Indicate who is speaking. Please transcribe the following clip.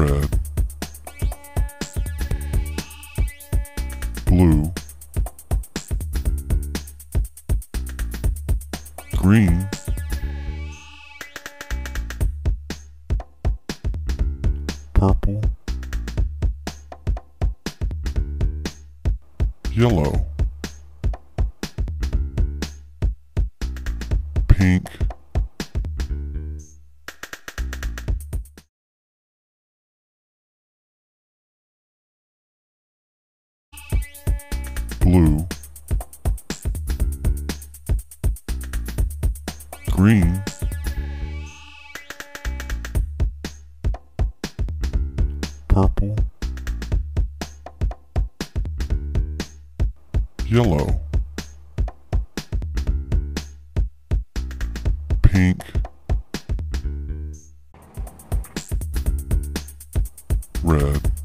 Speaker 1: red, blue, green, purple, yellow, pink, blue, green, purple, yellow, pink, red,